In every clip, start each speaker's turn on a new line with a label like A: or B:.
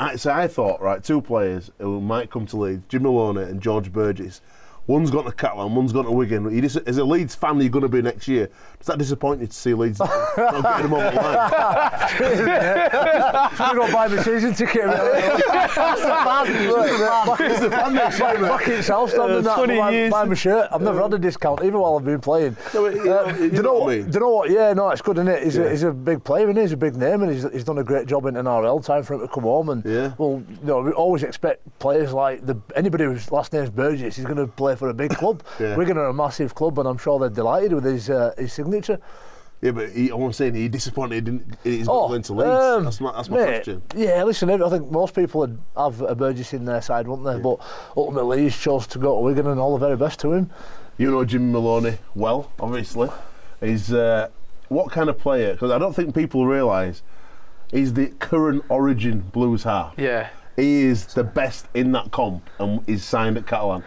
A: I, so I thought, right, two players who might come to Leeds, Jim Maloney and George Burgess. One's gone to Catalan, one's gone to Wigan. You as a Leeds fan, you're going to be next year. Does that disappoint you to see Leeds not getting them the line?
B: Should go buy the season ticket.
C: That's the fan.
A: It's next year, mate.
B: Fucking self-standing
C: Uh,
B: that
C: 20
B: buy, buy my shirt. I've never had a discount even while I've been playing.
A: No, but, you know,
B: Uh, do you
A: know
B: know
A: what I mean?
B: Do you know what? Yeah, no, it's good, isn't it? He's,
A: Yeah.
B: a, he's a big player, and he's a big name, and he's, he's done a great job in NRL. Time for him to come home, and
A: Yeah.
B: well, you know, we always expect players like the anybody whose last name's Burgess, he's going to play for a big club.
A: Yeah.
B: Wigan are a massive club, and I'm sure they're delighted with his uh, his signature.
A: Yeah, but he, I'm saying he disappointed he didn't, he's not going to Leeds.
B: um,
A: that's my, that's my
B: mate,
A: question.
B: Yeah, listen, I think most people would have a Burgess in their side, wouldn't they? But ultimately, he's chose to go to Wigan, and all the very best to him.
A: You know Jim Maloney well, obviously. He's uh, what kind of player? Because I don't think people realise he's the current Origin Blues half.
C: Yeah.
A: He is the best in that comp and he's signed at Catalan.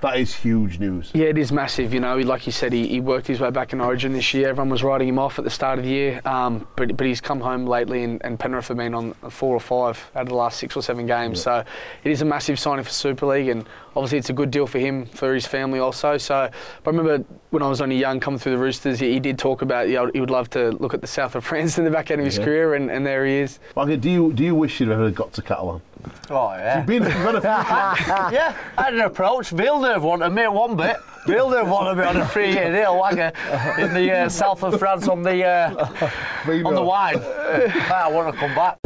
A: That is huge news.
C: Yeah, it is massive. You know, like you said, he, he worked his way back in Origin this year. Everyone was writing him off at the start of the year, um, but but he's come home lately, and, and Penrith have been on four or five out of the last six or seven games. So it is a massive signing for Super League, and obviously it's a good deal for him for his family also. So, but I remember when I was only young, coming through the Roosters, he, he did talk about you know, he would love to look at the south of France in the back end of his
A: Yeah.
C: career, and, and there he is.
A: Do you do you wish you'd ever got to Catalan?
D: Oh yeah.
A: You've been you've
D: yeah, I had an approach. Villeneuve wanted uh, me one bit. Villeneuve wanted me on a free year deal wagger, in the uh, south of France on the uh, on the wine. I want to come back.